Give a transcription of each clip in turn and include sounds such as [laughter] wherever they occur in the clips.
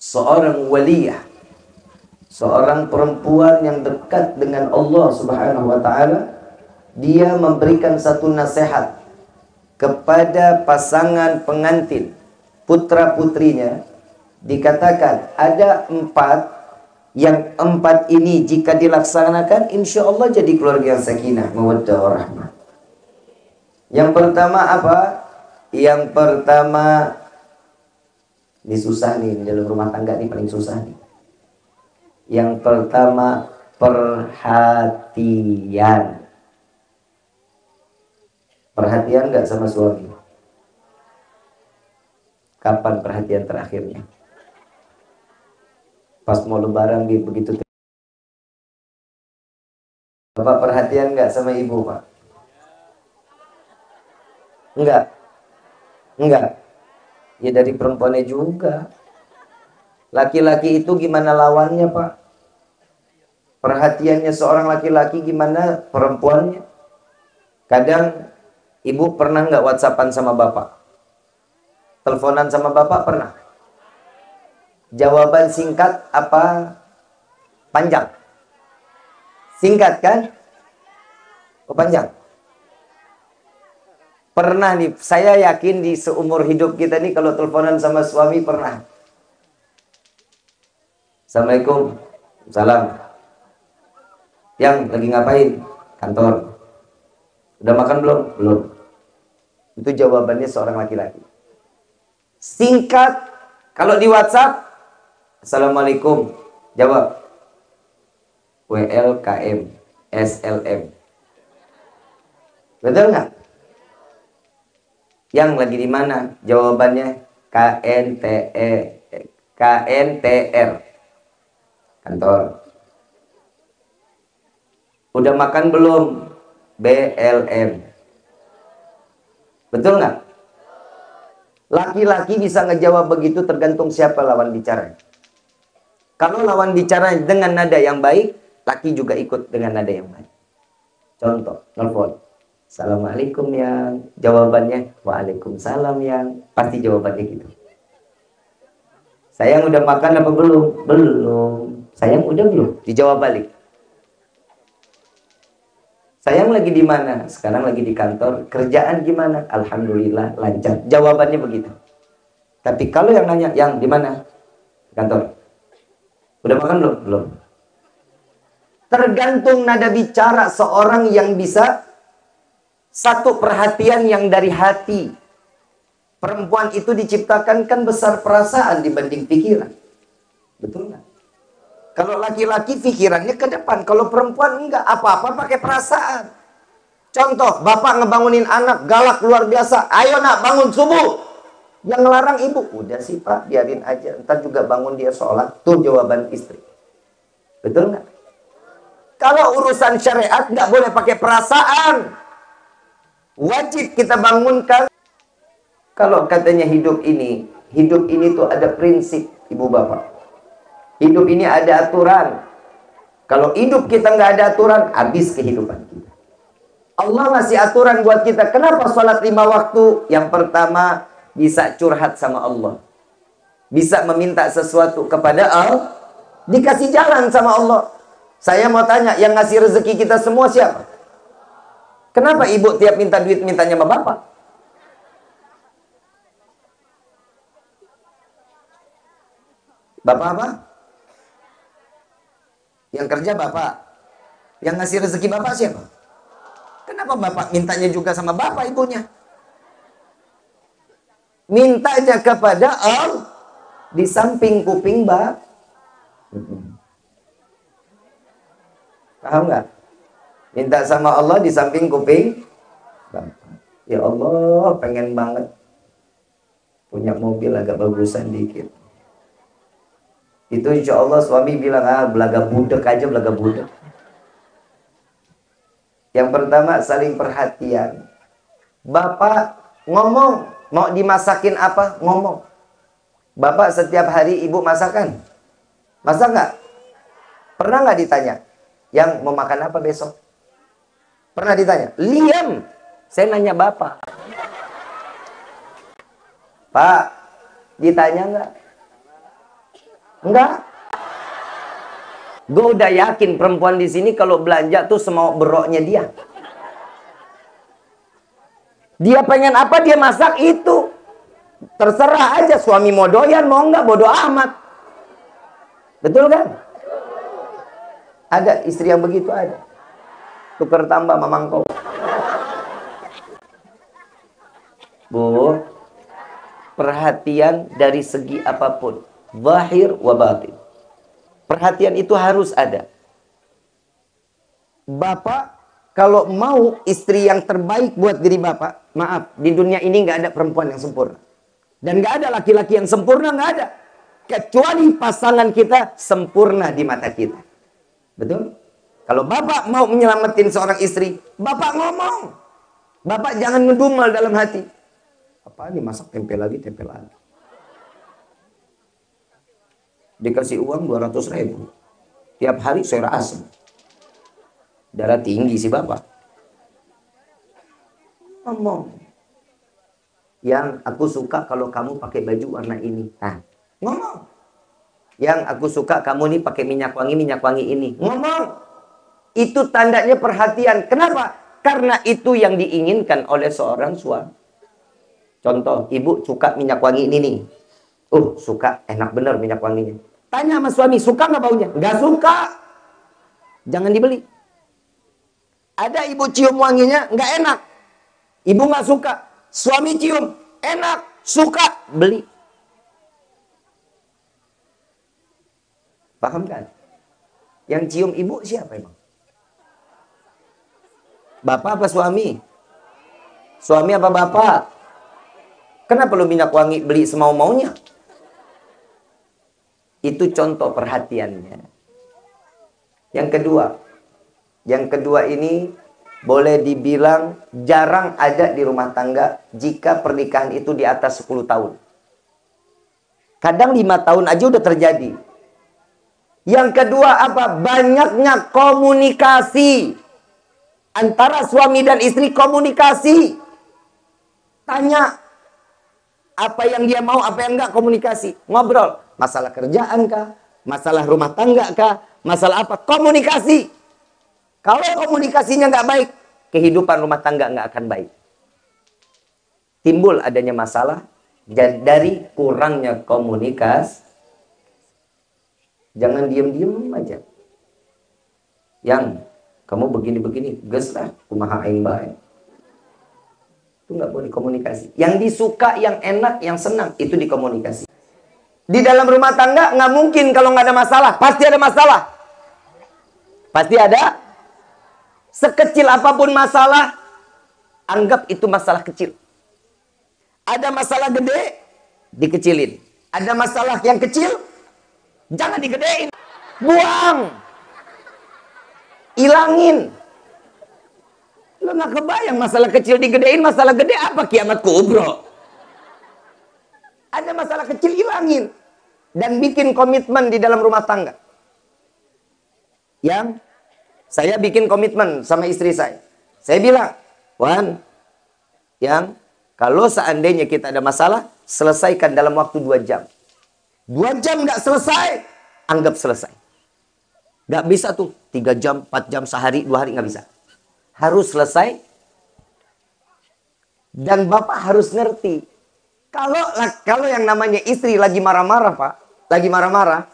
seorang waliyah, seorang perempuan yang dekat dengan Allah Subhanahu wa taala, dia memberikan satu nasihat kepada pasangan pengantin putra putrinya. Dikatakan ada empat yang empat ini jika dilaksanakan insya Allah jadi keluarga yang sakinah mawaddah warahmah yang pertama apa? Yang pertama ini susah nih dalam rumah tangga ini paling susah nih yang pertama perhatian Perhatian nggak sama suami? Kapan perhatian terakhirnya? Pas mau lebaran begitu. Bapak perhatian nggak sama ibu, Pak? Enggak. Enggak. Ya dari perempuannya juga. Laki-laki itu gimana lawannya, Pak? Perhatiannya seorang laki-laki gimana perempuannya? Kadang Ibu pernah nggak whatsappan sama bapak? Teleponan sama bapak pernah? Jawaban singkat apa panjang? Singkat kan? Oh panjang? Pernah nih, saya yakin di seumur hidup kita nih kalau teleponan sama suami pernah. Assalamualaikum. Salam. Yang lagi ngapain? Kantor. Udah makan belum? Belum. Itu jawabannya seorang laki-laki. Singkat. Kalau di WhatsApp, Assalamualaikum. Jawab. WLKM. SLM. Betul nggak? Yang lagi di mana? Jawabannya KNTE. KNTR. Kantor. Udah makan belum? BLM. Betul nggak? Laki-laki bisa ngejawab begitu tergantung siapa lawan bicara. Kalau lawan bicara dengan nada yang baik, laki juga ikut dengan nada yang baik. Contoh, nelfon. Assalamualaikum yang jawabannya Waalaikumsalam yang pasti jawabannya gitu. Sayang udah makan apa belum? Belum. Sayang udah belum? Dijawab balik. Sayang lagi di mana? Sekarang lagi di kantor. Kerjaan gimana? Alhamdulillah lancar. Jawabannya begitu. Tapi kalau yang nanya, yang di mana? Kantor. Udah makan belum? Belum. Tergantung nada bicara seorang yang bisa satu perhatian yang dari hati. Perempuan itu diciptakan kan besar perasaan dibanding pikiran. Betul nggak? Kalau laki-laki pikirannya ke depan, kalau perempuan enggak apa-apa pakai perasaan. Contoh, bapak ngebangunin anak galak luar biasa. Ayo nak bangun subuh. Yang ngelarang ibu, udah sih pak, biarin aja. Ntar juga bangun dia sholat. Tuh jawaban istri. Betul nggak? Kalau urusan syariat nggak boleh pakai perasaan. Wajib kita bangunkan. Kalau katanya hidup ini, hidup ini tuh ada prinsip ibu bapak. Hidup ini ada aturan. Kalau hidup kita nggak ada aturan, habis kehidupan kita. Allah ngasih aturan buat kita. Kenapa sholat lima waktu? Yang pertama, bisa curhat sama Allah. Bisa meminta sesuatu kepada Allah. Dikasih jalan sama Allah. Saya mau tanya, yang ngasih rezeki kita semua siapa? Kenapa ibu tiap minta duit mintanya sama bapak? Bapak apa? Yang kerja bapak. Yang ngasih rezeki bapak siapa? Kenapa bapak mintanya juga sama bapak ibunya? Mintanya kepada Allah di samping kuping bak. Paham nggak? Minta sama Allah di samping kuping. Ya Allah, pengen banget punya mobil agak bagusan dikit. Itu insya Allah suami bilang, ah belaga budek aja belaga budek. Yang pertama saling perhatian. Bapak ngomong, mau dimasakin apa? Ngomong. Bapak setiap hari ibu masakan? Masak nggak? Pernah nggak ditanya? Yang mau makan apa besok? Pernah ditanya? Liam. Saya nanya bapak. Pak, ditanya nggak? Enggak. Gue udah yakin perempuan di sini kalau belanja tuh semau beroknya dia. Dia pengen apa dia masak itu. Terserah aja suami mau doyan mau enggak bodoh amat. Betul kan? Ada istri yang begitu ada. Tukar tambah mamangkau. Bu, perhatian dari segi apa pun. Zahir wa batin. Perhatian itu harus ada. Bapak kalau mau istri yang terbaik buat diri bapak, maaf, di dunia ini nggak ada perempuan yang sempurna. Dan nggak ada laki-laki yang sempurna, nggak ada. Kecuali pasangan kita sempurna di mata kita. Betul? Kalau bapak mau menyelamatin seorang istri, bapak ngomong. Bapak jangan ngedumel dalam hati. Apa ini masak tempe lagi, tempe lagi. Dikasih uang 200 ribu. Tiap hari saya asam. Darah tinggi si bapak. Ngomong. Yang aku suka kalau kamu pakai baju warna ini. Nah, ngomong. Yang aku suka kamu nih pakai minyak wangi, minyak wangi ini. Ngomong. Itu tandanya perhatian. Kenapa? Karena itu yang diinginkan oleh seorang suami. Contoh, ibu suka minyak wangi ini nih. Uh, suka. Enak bener minyak wanginya. Tanya sama suami, suka nggak baunya? Nggak suka. Jangan dibeli. Ada ibu cium wanginya, nggak enak. Ibu nggak suka. Suami cium, enak, suka, beli. Paham kan? Yang cium ibu siapa emang? Bapak apa suami? Suami apa bapak? Kenapa lu minyak wangi beli semau-maunya? Itu contoh perhatiannya. Yang kedua, yang kedua ini boleh dibilang jarang ada di rumah tangga jika pernikahan itu di atas 10 tahun. Kadang lima tahun aja udah terjadi. Yang kedua apa? Banyaknya komunikasi. Antara suami dan istri komunikasi. Tanya, apa yang dia mau, apa yang enggak komunikasi. Ngobrol. Masalah kerjaan kah? Masalah rumah tangga kah? Masalah apa? Komunikasi. Kalau komunikasinya nggak baik, kehidupan rumah tangga nggak akan baik. Timbul adanya masalah dari kurangnya komunikasi. Jangan diem-diem aja. Yang kamu begini-begini, ges lah, kumaha aing baik itu nggak boleh komunikasi. Yang disuka, yang enak, yang senang itu dikomunikasi. Di dalam rumah tangga nggak mungkin kalau nggak ada masalah, pasti ada masalah. Pasti ada. Sekecil apa pun masalah, anggap itu masalah kecil. Ada masalah gede, dikecilin. Ada masalah yang kecil, jangan digedein. Buang. Ilangin. Lo nggak kebayang masalah kecil digedein, masalah gede apa kiamat kubro. Ada masalah kecil hilangin. Dan bikin komitmen di dalam rumah tangga. Yang saya bikin komitmen sama istri saya. Saya bilang, Wan, yang kalau seandainya kita ada masalah, selesaikan dalam waktu dua jam. Dua jam nggak selesai, anggap selesai. Nggak bisa tuh, tiga jam, empat jam, sehari, dua hari, nggak bisa harus selesai. Dan Bapak harus ngerti. Kalau kalau yang namanya istri lagi marah-marah, Pak, lagi marah-marah,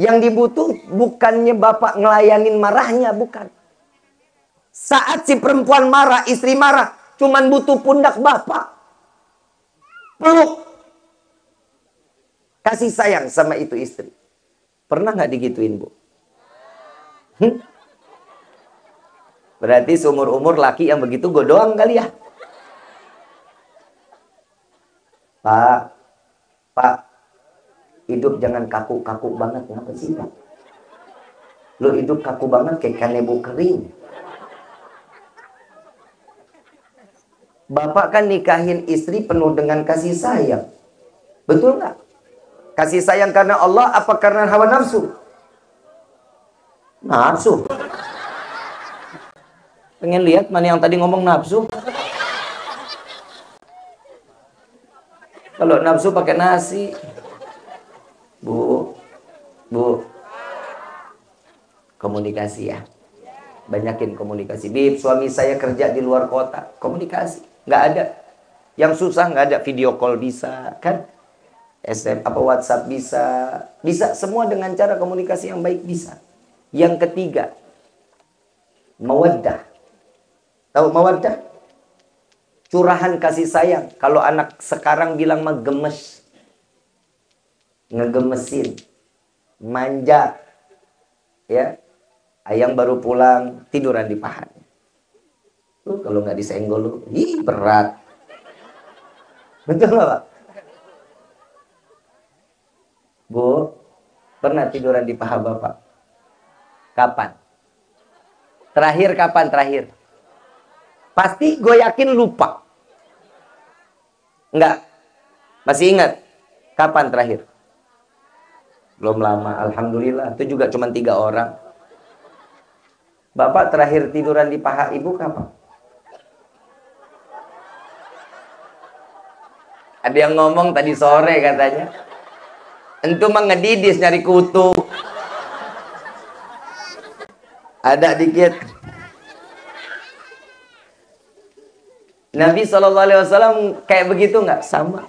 yang dibutuh bukannya Bapak ngelayanin marahnya, bukan. Saat si perempuan marah, istri marah, cuman butuh pundak Bapak. Peluk. Kasih sayang sama itu istri. Pernah nggak digituin, Bu? [laughs] Berarti seumur-umur laki yang begitu gue doang kali ya. Pak, Pak, hidup jangan kaku-kaku banget. Kenapa sih, Pak? Lo hidup kaku banget kayak kanebo kering. Bapak kan nikahin istri penuh dengan kasih sayang. Betul nggak? Kasih sayang karena Allah apa karena hawa nafsu? Nafsu. Pengen lihat mana yang tadi ngomong nafsu? Kalau nafsu pakai nasi. Bu, Bu. Komunikasi ya. Banyakin komunikasi. Bib, suami saya kerja di luar kota. Komunikasi. Nggak ada. Yang susah nggak ada. Video call bisa. Kan? SM, apa WhatsApp bisa. Bisa semua dengan cara komunikasi yang baik bisa. Yang ketiga. Mawaddah. Tahu mawaddah? Curahan kasih sayang. Kalau anak sekarang bilang mah gemes. Ngegemesin. Manja. Ya, Ayam baru pulang, tiduran di pahanya. Lu kalau nggak disenggol lu, ih berat. Betul nggak Pak? Bu, pernah tiduran di paha Bapak? Kapan? Terakhir kapan terakhir? Pasti gue yakin lupa. Enggak. Masih ingat? Kapan terakhir? Belum lama, Alhamdulillah. Itu juga cuma tiga orang. Bapak terakhir tiduran di paha ibu kapan? Ada yang ngomong tadi sore katanya. Entu mah ngedidis nyari kutu. Ada dikit. Nabi SAW kayak begitu nggak? Sama.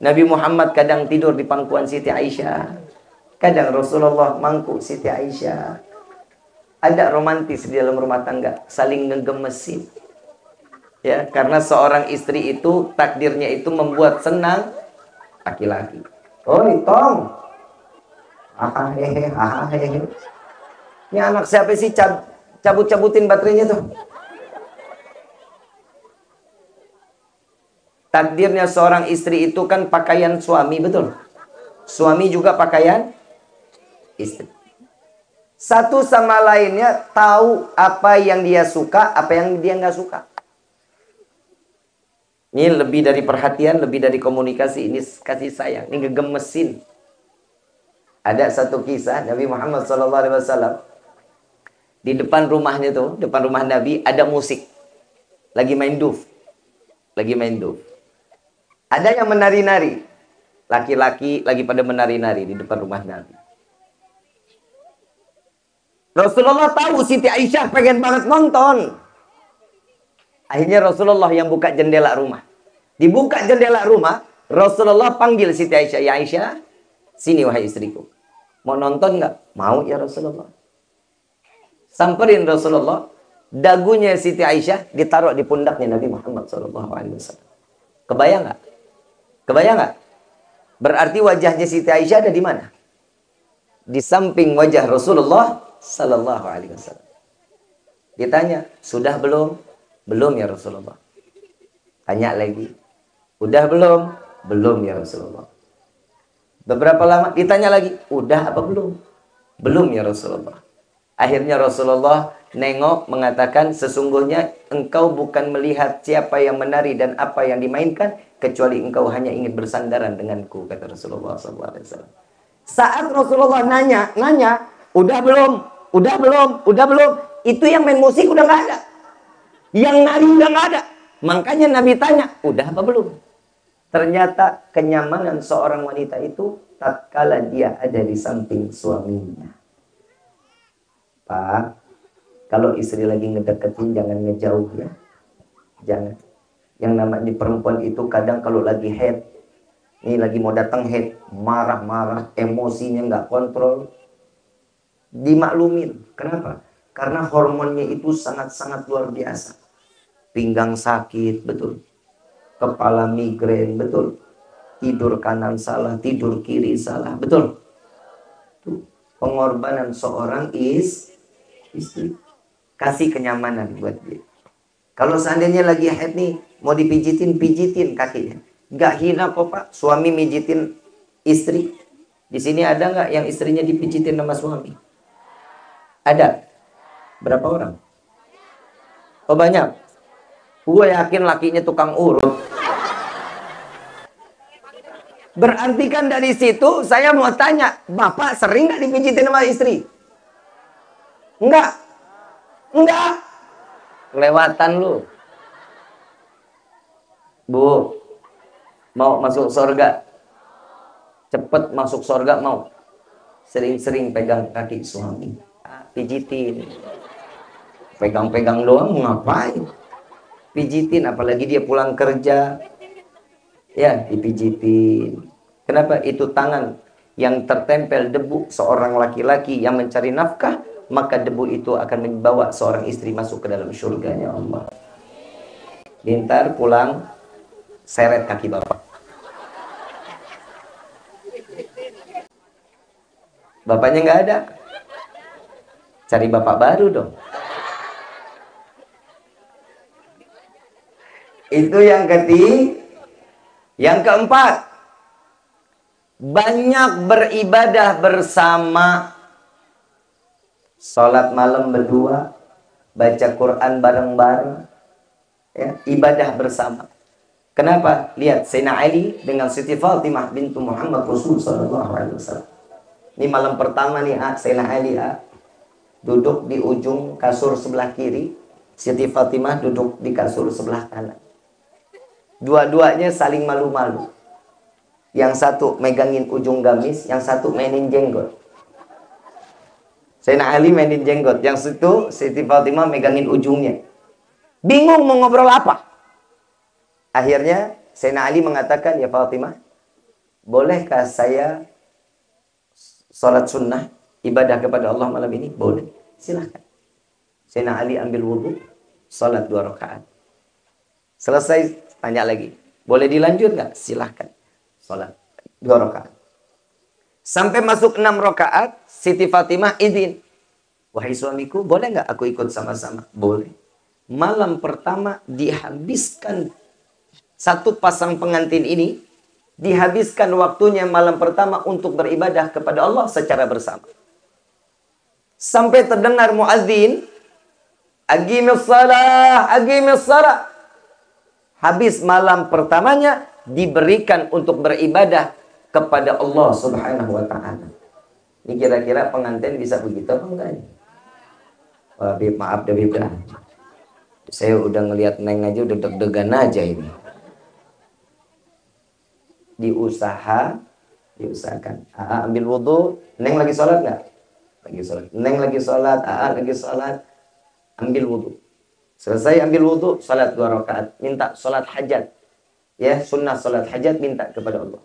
Nabi Muhammad kadang tidur di pangkuan Siti Aisyah. Kadang Rasulullah mangku Siti Aisyah ada romantis di dalam rumah tangga, saling ngegemesin. Ya, karena seorang istri itu takdirnya itu membuat senang laki-laki. Oh, tong. Ah, hehe, ah, hehe. Ini anak siapa sih cab cabut-cabutin baterainya tuh? Takdirnya seorang istri itu kan pakaian suami, betul? Suami juga pakaian istri. Satu sama lainnya tahu apa yang dia suka, apa yang dia nggak suka. Ini lebih dari perhatian, lebih dari komunikasi. Ini kasih sayang, ini gemesin. Ada satu kisah Nabi Muhammad SAW di depan rumahnya tuh, depan rumah Nabi ada musik, lagi main duf, lagi main duf. Ada yang menari-nari, laki-laki lagi pada menari-nari di depan rumah Nabi. Rasulullah tahu Siti Aisyah pengen banget nonton. Akhirnya Rasulullah yang buka jendela rumah. Dibuka jendela rumah, Rasulullah panggil Siti Aisyah. Ya Aisyah, sini wahai istriku. Mau nonton nggak? Mau ya Rasulullah. Samperin Rasulullah. Dagunya Siti Aisyah ditaruh di pundaknya Nabi Muhammad SAW. Kebayang nggak? Kebayang nggak? Berarti wajahnya Siti Aisyah ada di mana? Di samping wajah Rasulullah Sallallahu Alaihi Wasallam. Ditanya, sudah belum? Belum ya Rasulullah. Tanya lagi, udah belum? Belum ya Rasulullah. Beberapa lama ditanya lagi, udah apa belum? Belum ya Rasulullah. Akhirnya Rasulullah nengok mengatakan sesungguhnya engkau bukan melihat siapa yang menari dan apa yang dimainkan kecuali engkau hanya ingin bersandaran denganku kata Rasulullah SAW. Saat Rasulullah nanya, nanya, udah belum? Udah belum? Udah belum? Itu yang main musik udah nggak ada. Yang nari udah nggak ada. Makanya Nabi tanya, udah apa belum? Ternyata kenyamanan seorang wanita itu tatkala dia ada di samping suaminya. Pak, kalau istri lagi ngedeketin jangan ngejauh ya. Jangan. Yang namanya perempuan itu kadang kalau lagi head, ini lagi mau datang head, marah-marah, emosinya nggak kontrol, dimaklumin. Kenapa? Karena hormonnya itu sangat-sangat luar biasa. Pinggang sakit, betul. Kepala migrain, betul. Tidur kanan salah, tidur kiri salah, betul. Tuh, pengorbanan seorang is istri. Kasih kenyamanan buat dia. Kalau seandainya lagi head nih, mau dipijitin, pijitin kakinya. Gak hina kok pak, suami mijitin istri. Di sini ada nggak yang istrinya dipijitin sama suami? Ada. Berapa orang? Oh banyak. Gue yakin lakinya tukang urut. Berarti kan dari situ saya mau tanya, Bapak sering nggak dipijitin sama istri? Enggak. Enggak. Kelewatan lu. Bu, mau masuk surga? Cepet masuk surga mau? Sering-sering pegang kaki suami. Pijitin. Pegang-pegang doang ngapain? Pijitin apalagi dia pulang kerja. Ya, dipijitin. Kenapa? Itu tangan yang tertempel debu seorang laki-laki yang mencari nafkah, maka debu itu akan membawa seorang istri masuk ke dalam surganya Allah. Bintar pulang seret kaki bapak. Bapaknya nggak ada. Cari bapak baru dong. Itu yang ketiga. Yang keempat. Banyak beribadah bersama. Sholat malam berdua. Baca Quran bareng-bareng. Ya, ibadah bersama. Kenapa? Lihat Sayyidina Ali dengan Siti Fatimah bintu Muhammad Rasul sallallahu alaihi wasallam. Ini malam pertama nih, ah, Sayyidina Ali ah, duduk di ujung kasur sebelah kiri, Siti Fatimah duduk di kasur sebelah kanan. Dua-duanya saling malu-malu. Yang satu megangin ujung gamis, yang satu mainin jenggot. Sayyidina Ali mainin jenggot, yang situ Siti Fatimah megangin ujungnya. Bingung mau ngobrol apa? Akhirnya Sayyidina Ali mengatakan, ya Fatimah, bolehkah saya Salat sunnah, ibadah kepada Allah malam ini? Boleh. Silahkan. Sayyidina Ali ambil wudhu, salat dua rakaat. Selesai, tanya lagi. Boleh dilanjut nggak? Silahkan. Salat dua rakaat. Sampai masuk enam rakaat, Siti Fatimah izin. Wahai suamiku, boleh nggak aku ikut sama-sama? Boleh. Malam pertama dihabiskan satu pasang pengantin ini dihabiskan waktunya malam pertama untuk beribadah kepada Allah secara bersama. Sampai terdengar muazzin, agimis salah, agimis salah. Habis malam pertamanya diberikan untuk beribadah kepada Allah Subhanahu wa taala. Ini kira-kira pengantin bisa begitu apa enggak ini? Maaf Bib Saya udah ngelihat Neng aja udah deg-degan aja ini. Diusaha diusahakan. Aa ambil wudhu Neng lagi sholat nggak lagi sholat. Neng lagi sholat. Aa lagi sholat. Ambil wudhu selesai ambil wudhu sholat dua rakaat. Minta sholat hajat. Ya sunnah sholat hajat minta kepada Allah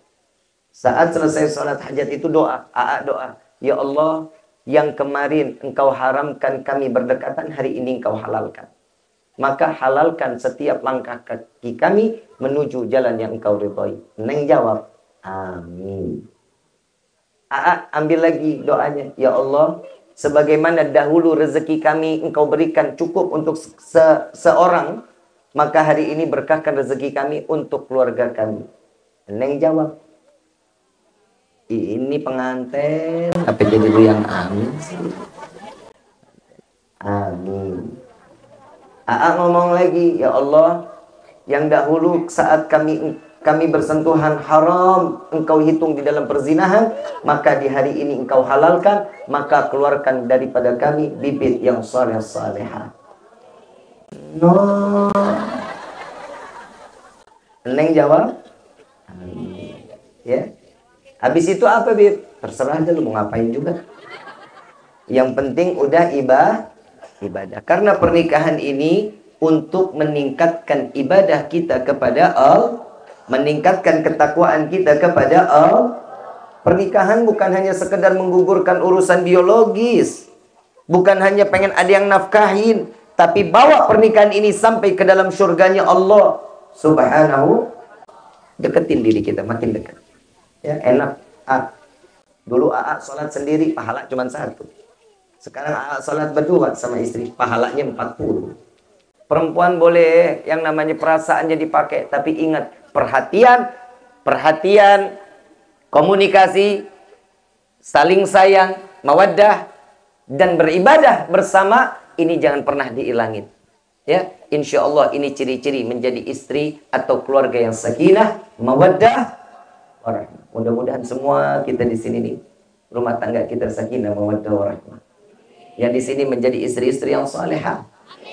saat selesai sholat hajat itu doa Aa doa ya Allah yang kemarin engkau haramkan kami berdekatan hari ini engkau halalkan maka halalkan setiap langkah kaki kami menuju jalan yang engkau ridhoi. Neng jawab, amin. Aa, ambil lagi doanya, ya Allah, sebagaimana dahulu rezeki kami engkau berikan cukup untuk se seorang, maka hari ini berkahkan rezeki kami untuk keluarga kami. Neng jawab, ini pengantin, apa jadi lu yang amin sih? Amin. Aa ngomong lagi, ya Allah, yang dahulu saat kami kami bersentuhan haram engkau hitung di dalam perzinahan maka di hari ini engkau halalkan maka keluarkan daripada kami bibit yang saleh salehah no. Neng jawab? Ya habis itu apa bib terserah aja lu mau ngapain juga yang penting udah ibadah ibadah. Karena pernikahan ini untuk meningkatkan ibadah kita kepada Allah, meningkatkan ketakwaan kita kepada Allah. Pernikahan bukan hanya sekedar menggugurkan urusan biologis. Bukan hanya pengen ada yang nafkahin, tapi bawa pernikahan ini sampai ke dalam surganya Allah Subhanahu deketin diri kita makin dekat. Ya, enak. Ah, dulu AA sholat sendiri pahala cuma satu. Sekarang salat berdua sama istri, pahalanya 40. Perempuan boleh yang namanya perasaannya dipakai, tapi ingat perhatian, perhatian, komunikasi, saling sayang, mawaddah, dan beribadah bersama ini jangan pernah diilangin. Ya, insya Allah ini ciri-ciri menjadi istri atau keluarga yang sakinah, mawaddah, warahmah. Mudah-mudahan semua kita di sini nih rumah tangga kita sakinah, mawaddah, warahmah yang di sini menjadi istri-istri yang salehah,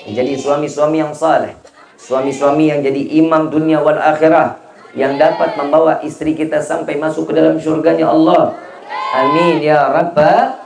menjadi suami-suami yang saleh, suami-suami yang jadi imam dunia wal akhirah, yang dapat membawa istri kita sampai masuk ke dalam surganya Allah. Amin ya rabbal